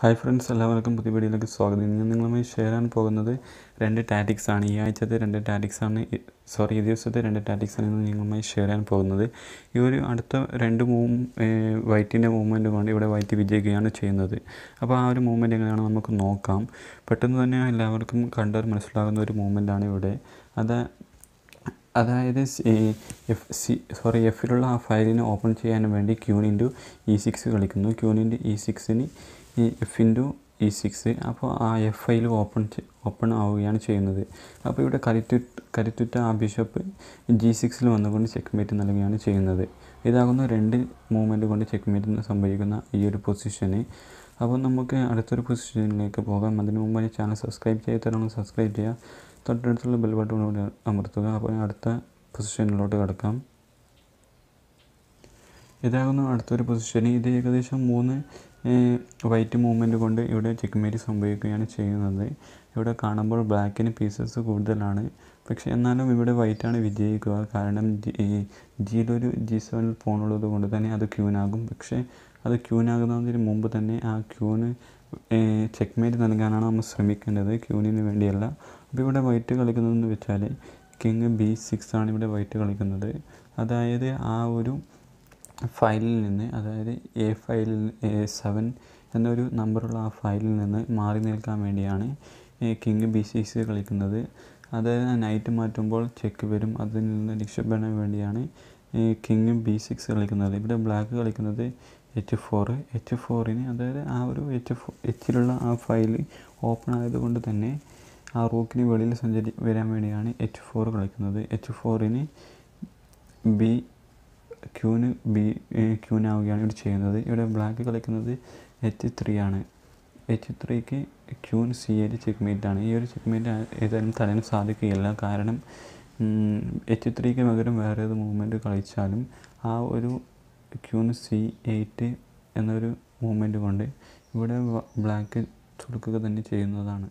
Hi friends എല്ലാവർക്കും പുതിയ വീഡിയോയിലേക്ക് സ്വാഗതം. ഇന്ന് നിങ്ങളുമായി ഷെയർ ചെയ്യാൻ പോകുന്നത് രണ്ട് ടാറ്റിക്സ് ആണ്. ഈ ആഴ്ചത്തെ രണ്ട് ടാറ്റിക്സ് ആണ്. സോറി ഈ ദിവസത്തെ രണ്ട് ടാറ്റിക്സ് ആണ് ഇന്ന് നിങ്ങളുമായി ഷെയർ ചെയ്യാൻ പോകുന്നത്. ഈ ഒരു അടുത്ത രണ്ട് മൂവ് വൈറ്റിന്റെ മൂവ്മെന്റ് കൊണ്ട് ഇവിടെ വൈറ്റ് വിജയിക്കുകയാണ് ചെയ്യുന്നത്. അപ്പോൾ ആ ഒരു മൂവ്മെന്റ് എങ്ങനെയാണ് നമുക്ക് നോക്കാം. പെട്ടെന്ന് തന്നെ എല്ലാവർക്കും കണ്ടാൽ മനസ്സിലാകുന്ന ഒരു മൂവ്മെന്റാണ് ഇവിടെ. അത് അതായത് എഫ് സി സോറി എഫിലുള്ള ആ ഫയലിനെ ഓപ്പൺ ചെയ്യാൻ വേണ്ടി ക്യൂൻ ഇ സിക്സ് കളിക്കുന്നു. ക്യൂൻ ഇന്റു ഇ സിക്സിന് ഈ എഫ് ഇന്റു ഇ സിക്സ് അപ്പോൾ ആ എഫ് ഐയിൽ ഓപ്പൺ ഓപ്പൺ ആവുകയാണ് ചെയ്യുന്നത്. അപ്പോൾ ഇവിടെ കരുത്തുറ്റ് കരുത്തുറ്റ ആ ബിഷപ്പ് ജി സിക്സിൽ വന്നുകൊണ്ട് ചെക്ക് മേറ്റ് നൽകുകയാണ് ചെയ്യുന്നത്. ഇതാകുന്ന രണ്ട് മൂവ്മെന്റ് കൊണ്ട് ചെക്ക് മേറ്റ് സംഭവിക്കുന്ന ഈ ഒരു പൊസിഷന് അപ്പോൾ നമുക്ക് അടുത്തൊരു പൊസിഷനിലേക്ക് പോകാം. അതിന് മുമ്പ് ചാനൽ സബ്സ്ക്രൈബ് ചെയ്തിട്ടാണ് സബ്സ്ക്രൈബ് ചെയ്യുക. തൊട്ടടുത്തുള്ള ബെൽ ബട്ടൺ അമർത്തുക. അപ്പോൾ അടുത്ത പൊസിഷനിലോട്ട് കിടക്കാം. ഇതാകുന്നു അടുത്തൊരു പൊസിഷൻ ഇത് ഏകദേശം മൂന്ന് വൈറ്റ് മൂവ്മെന്റ് കൊണ്ട് ഇവിടെ ചെക്ക്മേറ്റ് സംഭവിക്കുകയാണ് ചെയ്യുന്നത്. ഇവിടെ കാണുമ്പോൾ ബ്ലാക്കിന് പീസസ് കൂടുതലാണ്. പക്ഷേ എന്നാലും ഇവിടെ വൈറ്റാണ് വിജയിക്കുക. കാരണം ജിയിലൊരു ജി സെവൻ ഫോണുള്ളത് കൊണ്ട് തന്നെ അത് ക്യൂനാകും പക്ഷേ അത് ക്യൂനാകുന്നതിന് മുമ്പ് തന്നെ ആ ക്യൂന് ചെക്ക്മേറ്റ് നൽകാനാണ് നമ്മൾ ശ്രമിക്കേണ്ടത്. ക്യൂനിന് വേണ്ടിയല്ല. അപ്പോൾ ഇവിടെ വൈറ്റ് കളിക്കുന്നതെന്ന് വെച്ചാൽ കിങ് ബി സിക്സ് ആണ് ഇവിടെ വൈറ്റ് കളിക്കുന്നത്. അതായത് ആ ഒരു ഫയലിൽ നിന്ന് അതായത് എ ഫയലിൽ എ സെവൻ എന്നൊരു നമ്പറുള്ള ആ ഫയലിൽ നിന്ന് മാറി നിൽക്കാൻ വേണ്ടിയാണ് കിങ് ബി സിക്സ് കളിക്കുന്നത്. അതായത് നൈറ്റ് മാറ്റുമ്പോൾ ചെക്ക് വരും. അതിൽ നിന്ന് രക്ഷപ്പെടാൻ വേണ്ടിയാണ് കിങ് ബി സിക്സ് കളിക്കുന്നത്. ഇവിടെ ബ്ലാക്ക് കളിക്കുന്നത് എച്ച് ഫോർ എച്ച് ഫോറിന് അതായത് ആ ഒരു എച്ച് ഫോ എച്ചിലുള്ള ആ ഫയൽ ഓപ്പൺ ആയതുകൊണ്ട് തന്നെ ആ റൂക്കിന് വെളിയിൽ സഞ്ചരി വരാൻ വേണ്ടിയാണ് എച്ച് ഫോർ കളിക്കുന്നത്. എച്ച് ഫോറിന് ബി ക്യൂന് ബി ക്യൂനാവുകയാണ് ഇവിടെ ചെയ്യുന്നത്. ഇവിടെ ബ്ലാക്ക് കളിക്കുന്നത് എച്ച് ത്രീ ആണ്. എച്ച് ത്രീക്ക് ക്യൂൻ സി എയിൽ ആണ്. ഈ ഒരു ചെക്ക്മേറ്റ് ഏതായാലും തരാൻ സാധിക്കുകയില്ല. കാരണം എച്ച് ത്രീക്ക് പകരം വേറെ ഏത് മൂവ്മെന്റ് കളിച്ചാലും ആ ഒരു ക്യൂൻ സി എയ്റ്റ് എന്നൊരു മൂവ്മെന്റ് കൊണ്ട് ഇവിടെ ബ്ലാക്ക് ചുരുക്കുക തന്നെ ചെയ്യുന്നതാണ്.